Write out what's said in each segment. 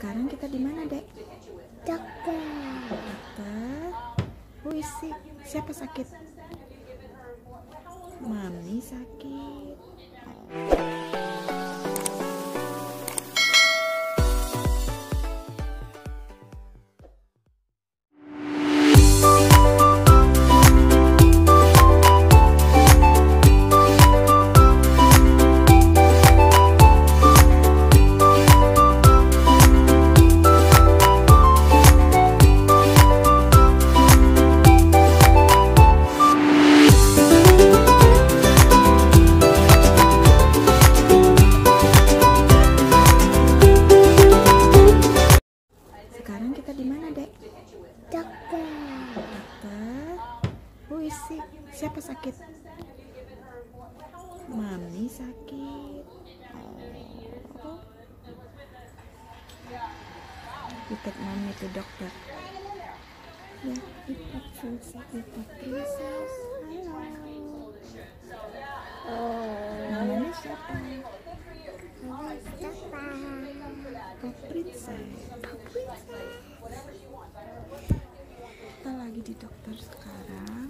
Sekarang kita di mana, Dek? Dokter. Dokter. Who is sick? Siapa sakit? Mami sakit. Siapa sakit? Mami sakit. Oh. Take mami to dokter. Ya, kita princess, kita princess. Halo. Oh. Siapa? Mustafa. Pop Princess. Kita lagi di dokter sekarang.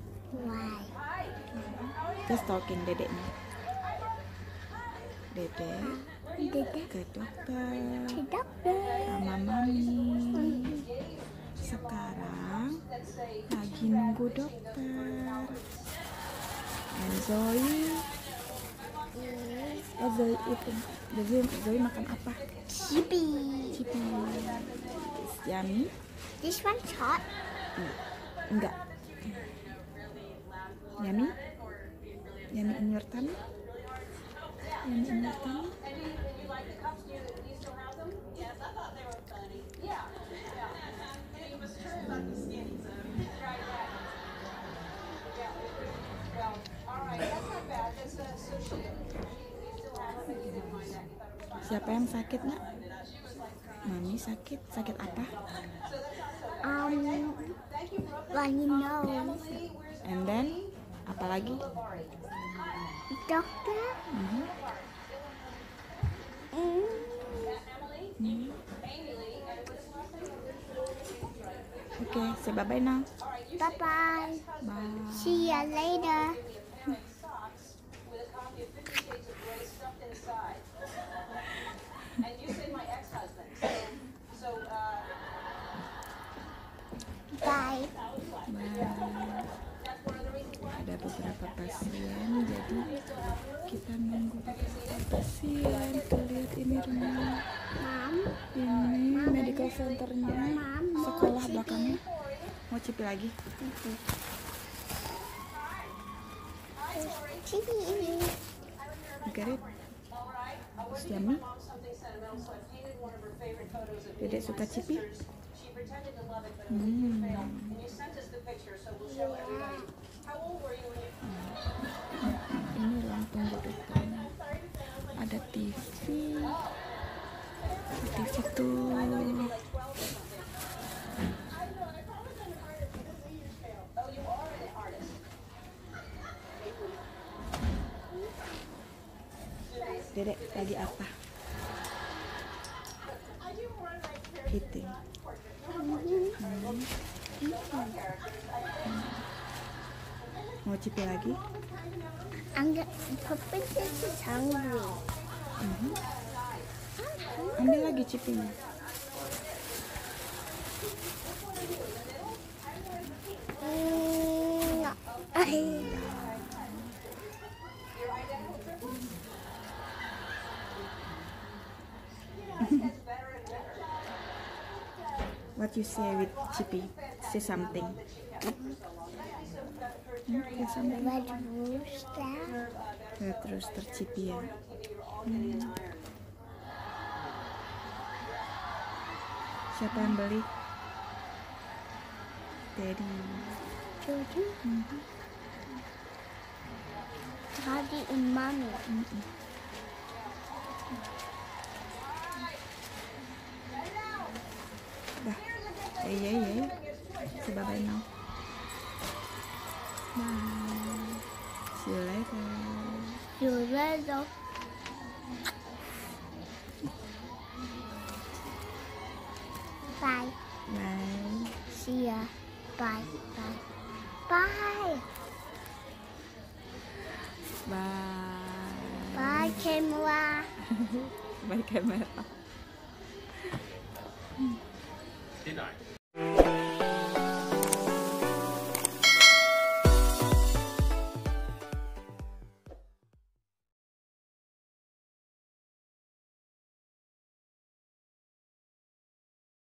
Why? Just talking dedeknya. Dedek that? ke dokter The doctor. sama mami. Sekarang lagi nunggu dokter. And Zoe, oh Zoe itu, Zoe, Zoe makan apa? Chippy. Cipi. Yummy? This one's hot. Enggak. Yummy? Yummy in? Siapa yang sakit nak? Mami sakit. Sakit apa? Um, runny nose. And then apa lagi? stuff there? Mm -hmm. Okay, say bye-bye now. Bye-bye. Bye. See you later. beberapa pasien, jadi kita nunggu beberapa pasien. Tuh lihat ini rumah, ini medical centernya, sekolah belakangnya. Mau cipi lagi? Chippy. You get it? It's yummy. Dedek suka cipi? Hmm. Ini tunggu dokternya. Ada TV. TV tuh. Dedek lagi apa? Eating. Hmm. Mau cipi lagi? Enggak, Papa is hungry. Mhm. Ambil lagi cipinya. Mm. What you say with Chippy? Say something. Hmm, say something. Red rooster. Ya, terus tercipi ya. Hmm. Siapa yang beli? Daddy. Jojo, Mhm. Daddy and Mommy. Mm-mm. Dah. Yay, yay, yay. Silêncio. Silêncio. Bye. Bye. See ya. Bye. Bye. Bye. Bye. Bye camera. Bye camera.